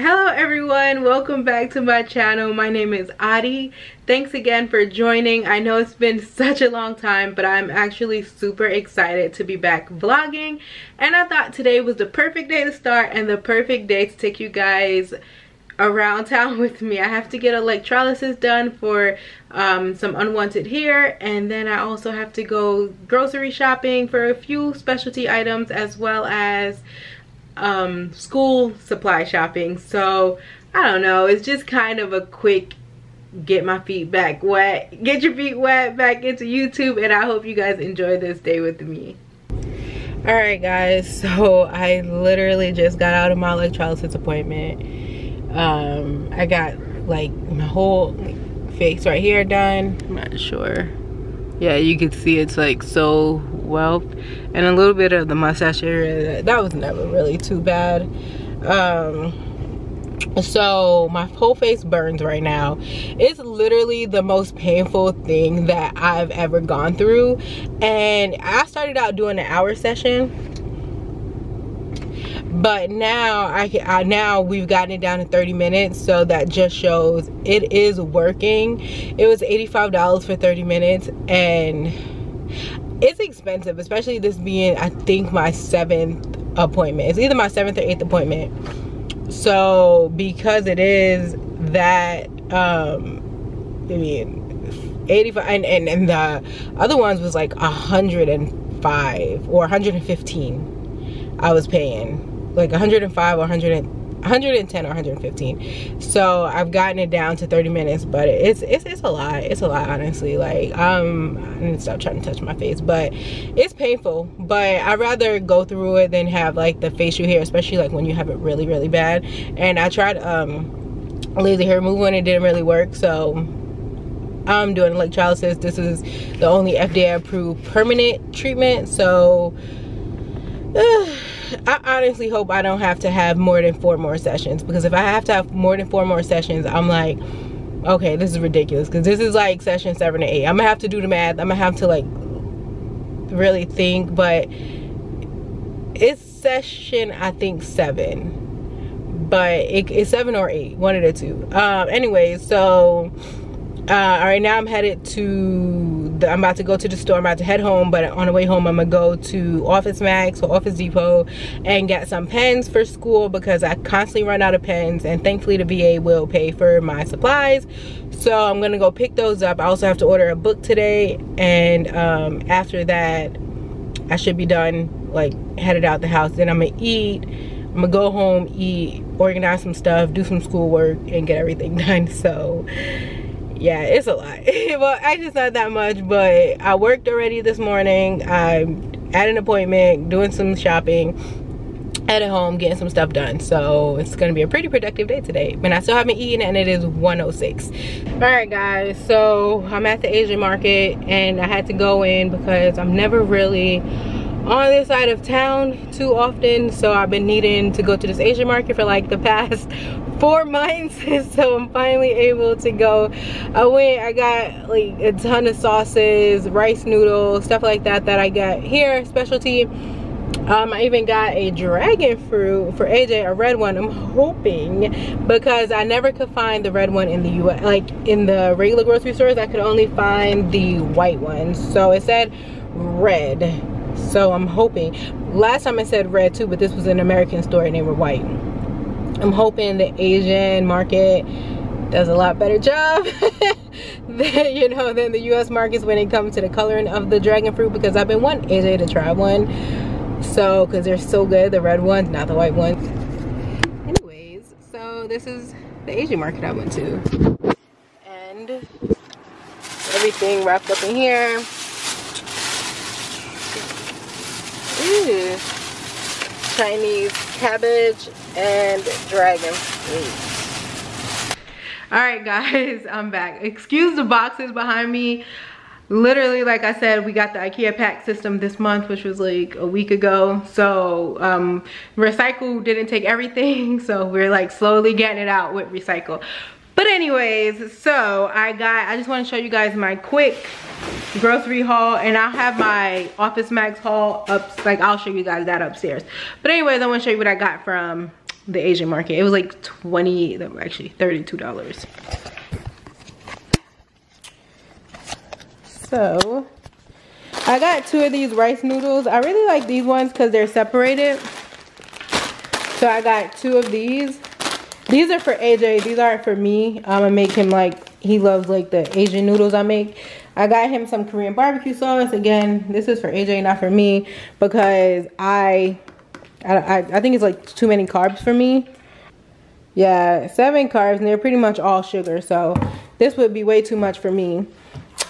Hello everyone, welcome back to my channel. My name is Adi. Thanks again for joining. I know it's been such a long time, but I'm actually super excited to be back vlogging. And I thought today was the perfect day to start and the perfect day to take you guys around town with me. I have to get electrolysis done for um, some unwanted hair and then I also have to go grocery shopping for a few specialty items as well as um, school supply shopping. So I don't know, it's just kind of a quick get my feet back wet, get your feet wet back into YouTube and I hope you guys enjoy this day with me. Alright guys, so I literally just got out of my electrolysis appointment. Um, I got like my whole face right here done. I'm not sure. Yeah, you can see it's like so whelped and a little bit of the mustache area that was never really too bad. Um so my whole face burns right now. It's literally the most painful thing that i've ever gone through. And i started out doing an hour session but now I, I now we've gotten it down to 30 minutes so that just shows it is working. It was $85 for 30 minutes and it's expensive especially this being i think my seventh appointment. It's either my seventh or eighth appointment. So because it is that um i mean 85 and, and, and the other ones was like 105 or 115 i was paying. Like 105 or 100 110 or 115 so i've gotten it down to 30 minutes but it's it's, it's a lot. It's a lot honestly. Like um i need to stop trying to touch my face but it's painful. But i'd rather go through it than have like the facial hair especially like when you have it really really bad. And i tried um laser hair removal and it didn't really work. So i'm doing electrolysis. This is the only fda approved permanent treatment. So uh, I honestly hope I don't have to have more than four more sessions because if I have to have more than four more sessions, I'm like, okay, this is ridiculous because this is like session seven or eight. I'm gonna have to do the math. I'm gonna have to like really think, but it's session I think seven, but it, it's seven or eight, one of the two. Um, anyways, so uh, all right now i'm headed to i'm about to go to the store i'm about to head home but on the way home i'm gonna go to office max or office depot and get some pens for school because i constantly run out of pens and thankfully the va will pay for my supplies. So i'm gonna go pick those up. I also have to order a book today and um, after that i should be done like headed out the house. Then i'm gonna eat i'm gonna go home eat organize some stuff do some schoolwork and get everything done. So yeah it's a lot. Well i just not that much but i worked already this morning. I'm at an appointment doing some shopping at home getting some stuff done. So it's gonna be a pretty productive day today but i still haven't eaten and it is 106 all right guys so i'm at the asian market and i had to go in because i'm never really on this side of town too often. So I've been needing to go to this Asian market for like the past four months so I'm finally able to go I went I got like a ton of sauces rice noodles stuff like that that I got here specialty um, I even got a dragon fruit for AJ, a red one. I'm hoping because I never could find the red one in the US, like in the regular grocery stores. I could only find the white ones. So it said red so i'm hoping last time i said red too but this was an american store and they were white i'm hoping the asian market does a lot better job than you know than the u.s markets when it comes to the coloring of the dragon fruit because i've been wanting aj to try one. So because they're so good the red ones not the white ones. Anyways so this is the asian market i went to. And everything wrapped up in here. Ooh. Chinese cabbage and dragon fruit. All right, guys, I'm back. Excuse the boxes behind me. Literally, like I said, we got the IKEA PAX system this month, which was like a week ago. So um, recycle didn't take everything. So we're like slowly getting it out with recycle. But anyways, so I got, I just want to show you guys my quick grocery haul and I'll have my Office Max haul up, like I'll show you guys that upstairs. But anyways, I want to show you what I got from the Asian market. It was like 20, actually $32. So, I got two of these rice noodles. I really like these ones because they're separated. So I got two of these. These are for AJ. These aren't for me. I'm gonna make him like, he loves like the Asian noodles I make. I got him some Korean barbecue sauce. Again, this is for AJ, not for me, because I, I, I think it's like too many carbs for me. Yeah, seven carbs, and they're pretty much all sugar. So this would be way too much for me.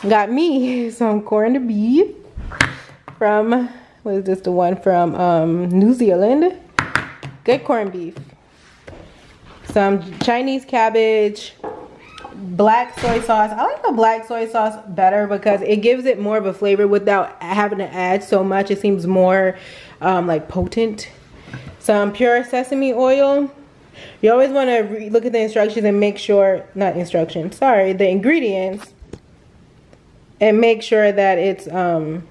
Got me some corned beef from, what is this, the one from um, New Zealand. Good corned beef. Some Chinese cabbage, black soy sauce. I like the black soy sauce better because it gives it more of a flavor without having to add so much. It seems more um, like potent. Some pure sesame oil. You always want to look at the instructions and make sure, not instructions, sorry, the ingredients and make sure that it's um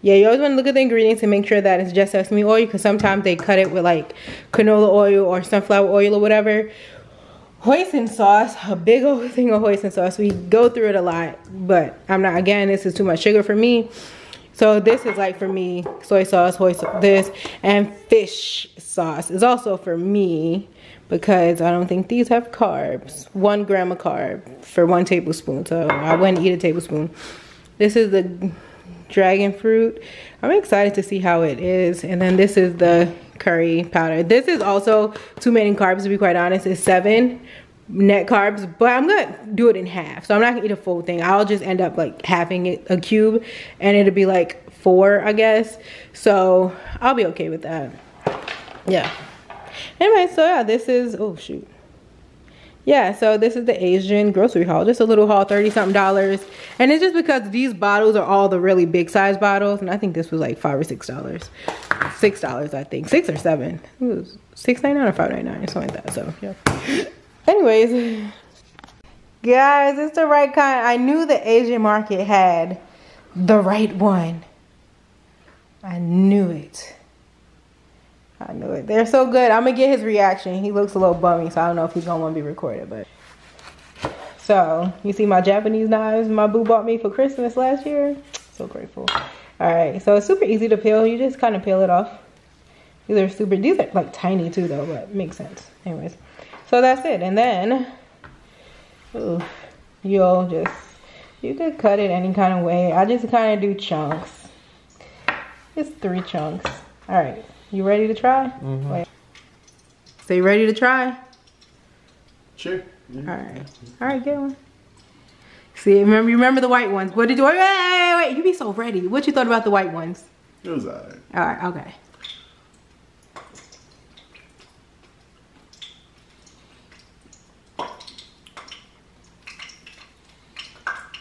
yeah you always want to look at the ingredients and make sure that it's just sesame oil because sometimes they cut it with like canola oil or sunflower oil or whatever. Hoisin sauce a big old thing of hoisin sauce. We go through it a lot but i'm not again this is too much sugar for me so this is like for me soy sauce hoisin this and fish sauce is also for me because I don't think these have carbs. One gram of carb for one tablespoon. So I wouldn't eat a tablespoon. This is the dragon fruit. I'm excited to see how it is. And then this is the curry powder. This is also too many carbs to be quite honest. It's seven net carbs, but I'm gonna do it in half. So I'm not gonna eat a full thing. I'll just end up like having it a cube and it'll be like four, I guess. So I'll be okay with that. Yeah anyway so yeah this is oh shoot yeah so this is the asian grocery haul just a little haul 30 something dollars and it's just because these bottles are all the really big size bottles and i think this was like five or six dollars six dollars i think six or seven it was six ninety nine or five ninety nine something like that so yeah anyways guys it's the right kind i knew the asian market had the right one i knew it I knew it. They're so good. I'm gonna get his reaction. He looks a little bummy, so I don't know if he's gonna want to be recorded. But so you see my Japanese knives my boo bought me for Christmas last year. So grateful. All right, so it's super easy to peel. You just kind of peel it off. These are super. These are like tiny too, though, but makes sense. Anyways, so that's it. And then, ooh, you'll just you could cut it any kind of way. I just kind of do chunks. It's three chunks. All right. You ready to try? Mm -hmm. Wait. So you ready to try? Sure. All right. All right, get one. See, remember, you remember the white ones. What did you, wait, wait, wait, wait, you be so ready. What you thought about the white ones? It was all right. All right, okay.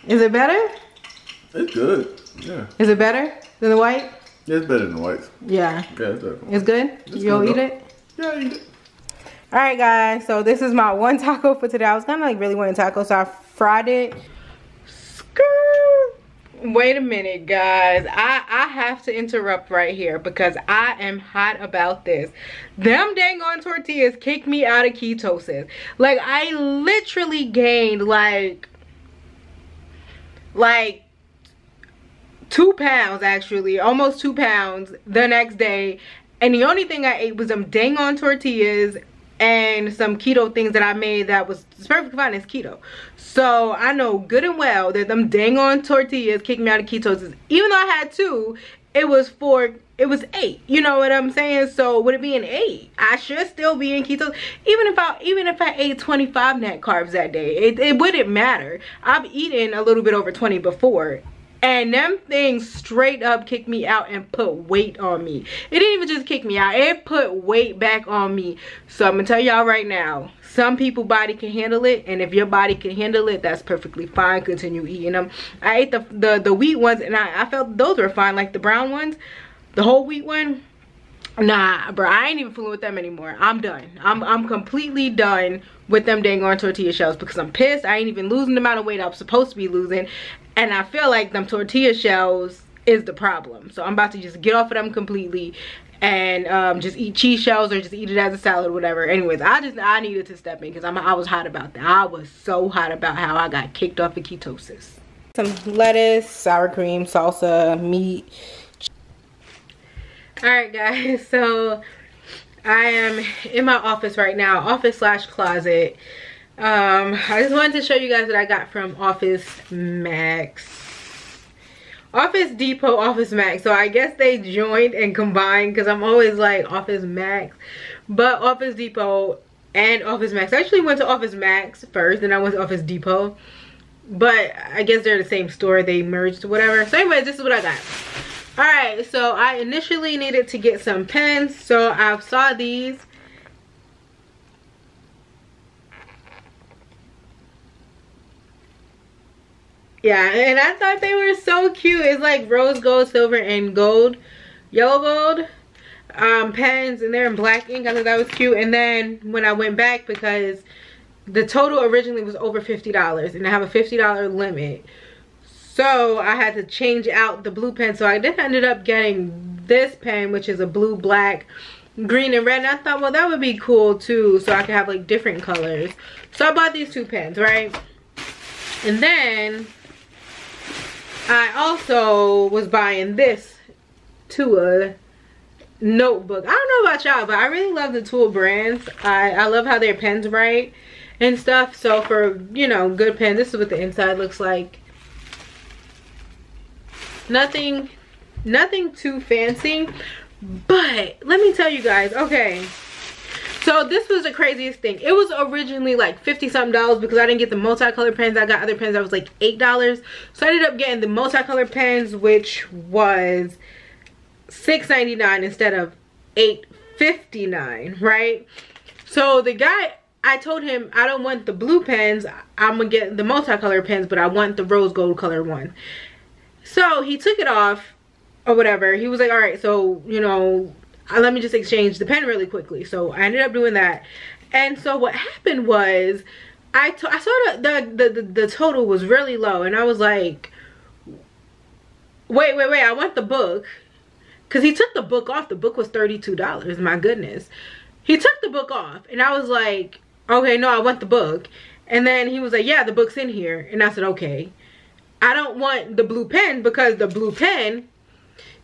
Is it better? It's good, yeah. Is it better than the white? Yeah, it's better than white. Yeah. Yeah, it's definitely. It's good? It's You'll good, eat it? Yeah, I eat it. All right, guys. So this is my one taco for today. I was kind of like really wanting taco, so I fried it. Wait a minute, guys. I, I have to interrupt right here because I am hot about this. Them dang on tortillas kicked me out of ketosis. Like, I literally gained like, like two pounds actually, almost two pounds the next day. And the only thing I ate was some dang on tortillas and some keto things that I made that was perfectly fine as keto. So I know good and well that them dang on tortillas kicked me out of ketosis. Even though I had two, it was four, it was eight. You know what I'm saying? So would it be an eight? I should still be in keto. Even if I even if I ate 25 net carbs that day, it, it wouldn't matter. I've eaten a little bit over 20 before and them things straight up kicked me out and put weight on me. It didn't even just kick me out. It put weight back on me. So i'm gonna tell y'all right now some people body can handle it. And if your body can handle it that's perfectly fine. Continue eating them. I ate the the, the wheat ones and I, I felt those were fine. Like the brown ones the whole wheat one nah bro i ain't even fooling with them anymore. I'm done. I'm i'm completely done with them dang on tortilla shells because i'm pissed. I ain't even losing the amount of weight i'm supposed to be losing and I feel like them tortilla shells is the problem. So I'm about to just get off of them completely and um, just eat cheese shells or just eat it as a salad whatever. Anyways i just i needed to step in because i'm i was hot about that. I was so hot about how i got kicked off of ketosis. Some lettuce sour cream salsa meat. All right guys so i am in my office right now office slash closet um i just wanted to show you guys what i got from office max Office Depot, Office Max. So I guess they joined and combined because I'm always like Office Max. But Office Depot and Office Max. I actually went to Office Max first and I went to Office Depot. But I guess they're the same store. They merged whatever. So anyways, this is what I got. Alright, so I initially needed to get some pens. So I saw these yeah and i thought they were so cute. It's like rose gold silver and gold. Yellow gold um pens and they're in black ink. I thought that was cute. And then when i went back because the total originally was over 50 dollars and i have a 50 dollar limit. So i had to change out the blue pen. So i did ended up getting this pen which is a blue black green and red. And i thought well that would be cool too so i could have like different colors. So i bought these two pens right? And then I also was buying this TUL notebook. I don't know about y'all, but I really love the TUL brands. I, I love how their pens write and stuff. So for, you know, good pen, this is what the inside looks like. Nothing, nothing too fancy. But let me tell you guys, okay, so this was the craziest thing. It was originally like 50 something dollars because I didn't get the multicolored pens. I got other pens that was like $8. So I ended up getting the multicolored pens which was $6.99 instead of $8.59, right? So the guy, I told him I don't want the blue pens. I'm gonna get the multicolored pens, but I want the rose gold color one. So he took it off or whatever. He was like, all right, so, you know, Uh, let me just exchange the pen really quickly. So I ended up doing that. And so what happened was I, I saw the, the, the, the total was really low and I was like, wait, wait, wait, I want the book. Cause he took the book off. The book was $32, my goodness. He took the book off and I was like, okay, no, I want the book. And then he was like, yeah, the book's in here. And I said, okay. I don't want the blue pen because the blue pen,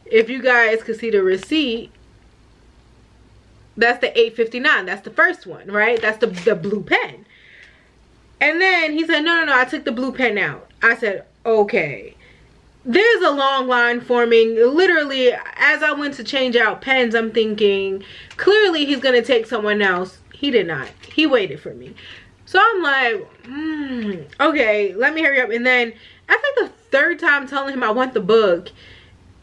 if you guys could see the receipt, that's the 859 that's the first one right? That's the the blue pen. And then he said no no no i took the blue pen out. I said okay. There's a long line forming. Literally as i went to change out pens i'm thinking clearly he's gonna take someone else. He did not. He waited for me. So i'm like mm, okay let me hurry up. And then after the third time telling him i want the book.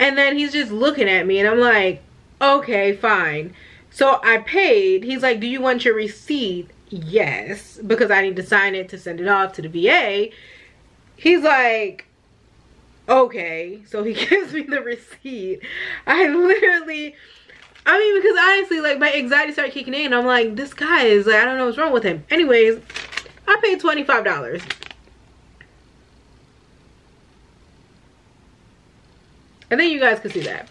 And then he's just looking at me and i'm like okay fine so I paid. He's like, do you want your receipt? Yes, because I need to sign it to send it off to the VA. He's like, okay. So he gives me the receipt. I literally, I mean, because honestly, like my anxiety started kicking in. I'm like, this guy is like, I don't know what's wrong with him. Anyways, I paid $25. And then you guys can see that.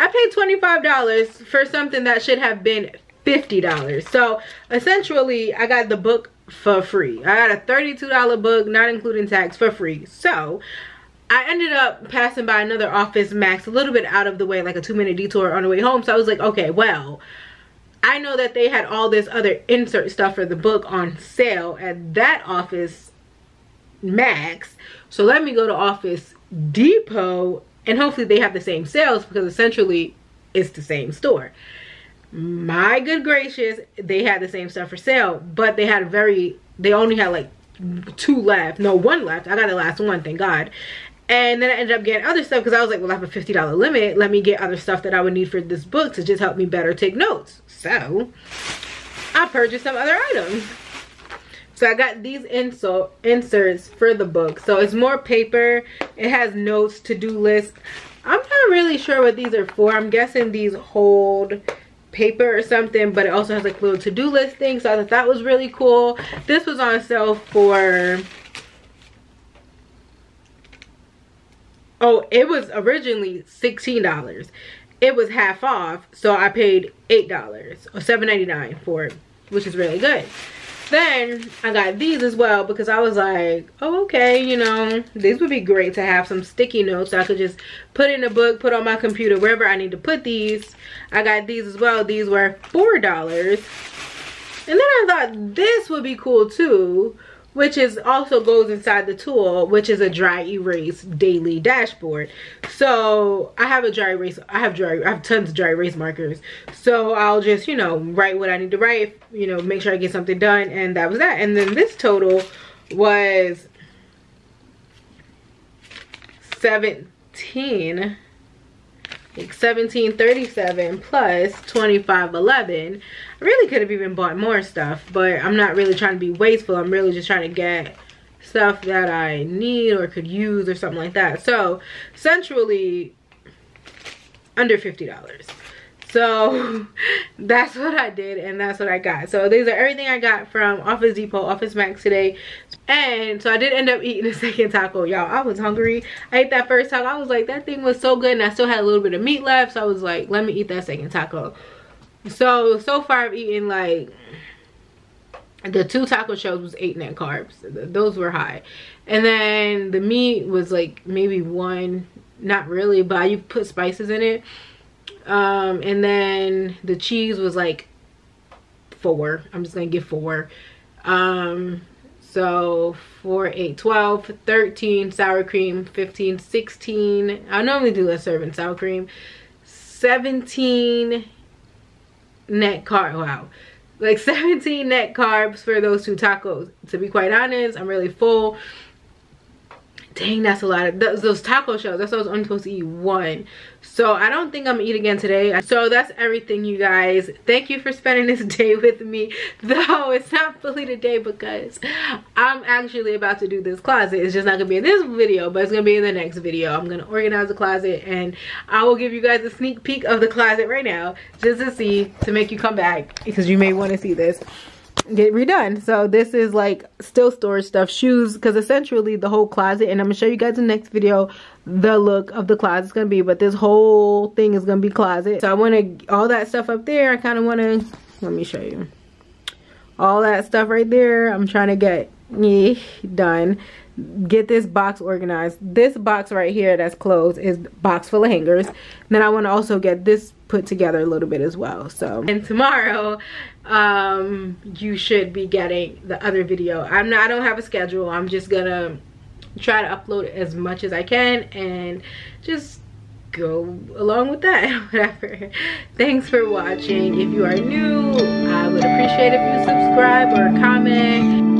I paid $25 for something that should have been $50. So essentially, I got the book for free. I got a $32 book, not including tax, for free. So I ended up passing by another Office Max a little bit out of the way, like a two minute detour on the way home. So I was like, okay, well, I know that they had all this other insert stuff for the book on sale at that Office Max. So let me go to Office Depot and hopefully they have the same sales because essentially it's the same store. My good gracious they had the same stuff for sale but they had very they only had like two left. No one left. I got the last one thank god. And then i ended up getting other stuff because i was like well i have a 50 dollar limit. Let me get other stuff that i would need for this book to just help me better take notes. So i purchased some other items so I got these insert inserts for the book. So it's more paper. It has notes, to-do lists. I'm not really sure what these are for. I'm guessing these hold paper or something, but it also has like little to-do list things. So I thought that was really cool. This was on sale for oh it was originally $16 it was half off so i paid eight dollars or $7.99 for it which is really good then i got these as well because i was like oh okay you know these would be great to have some sticky notes i could just put in a book put on my computer wherever i need to put these. I got these as well. These were four dollars. And then i thought this would be cool too which is also goes inside the TUL which is a dry erase daily dashboard. So i have a dry erase i have dry i have tons of dry erase markers. So i'll just you know write what i need to write you know make sure i get something done and that was that. And then this total was 17 like 1737 plus 2511 really could have even bought more stuff but i'm not really trying to be wasteful. I'm really just trying to get stuff that i need or could use or something like that. So centrally under 50 dollars. So that's what i did and that's what i got. So these are everything i got from office depot office max today. And so i did end up eating a second taco. Y'all i was hungry. I ate that first taco. I was like that thing was so good and i still had a little bit of meat left. So i was like let me eat that second taco so so far i've eaten like the two taco shells was eight net carbs. Those were high. And then the meat was like maybe one not really but you put spices in it. Um and then the cheese was like four. I'm just gonna give four. Um so 4 8 12 13 sour cream 15 16 i normally do a serving sour cream. 17 net carb wow. Like 17 net carbs for those two tacos to be quite honest i'm really full dang that's a lot of those, those taco shells that's what i was only supposed to eat one. So i don't think i'm gonna eat again today. So that's everything you guys. Thank you for spending this day with me. Though it's not fully today because i'm actually about to do this closet. It's just not gonna be in this video but it's gonna be in the next video. I'm gonna organize the closet and i will give you guys a sneak peek of the closet right now just to see to make you come back because you may want to see this get redone. So this is like still storage stuff shoes because essentially the whole closet and i'm gonna show you guys in the next video the look of the closet is gonna be but this whole thing is gonna be closet. So i want to all that stuff up there i kind of want to let me show you. All that stuff right there i'm trying to get yeah, done. Get this box organized. This box right here that's closed is box full of hangers. Then i want to also get this put together a little bit as well so. And tomorrow um you should be getting the other video. I'm not i don't have a schedule. I'm just gonna try to upload as much as i can and just go along with that whatever. Thanks for watching. If you are new i would appreciate if you subscribe or comment